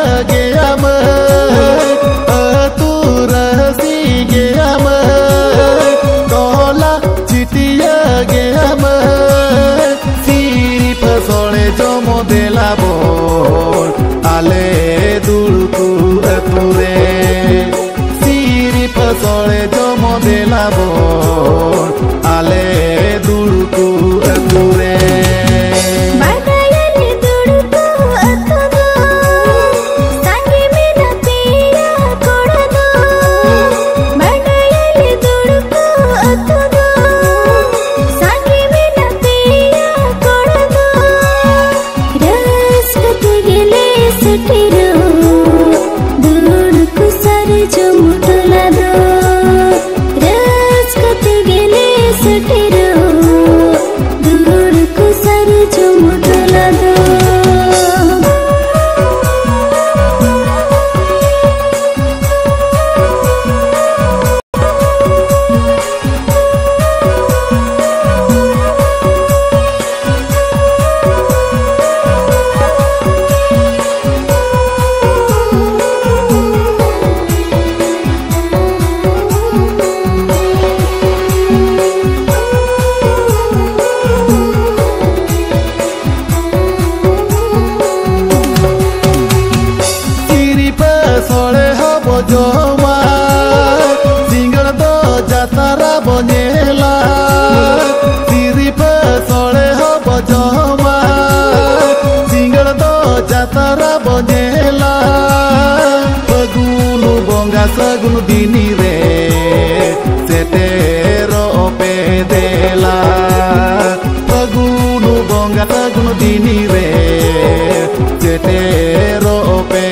লাগে আমার আতুরা সিগে আমার কলা চিটিয়া গে আমার সিঁড়ি ফসলে জম দেলা বল আলে দুলকু এপুরে সিঁড়ি ফসলে জম দেলা বল फिर जोवा सिंगड़ दो तो जातारा बनेला सिरिप सड़े सिंगड़ दो तो जातारा बनेला बंगा, सगुन दिनी सेटे रोपे देला। बगुनु बंगा, सगुन दिनी सेटे रोपे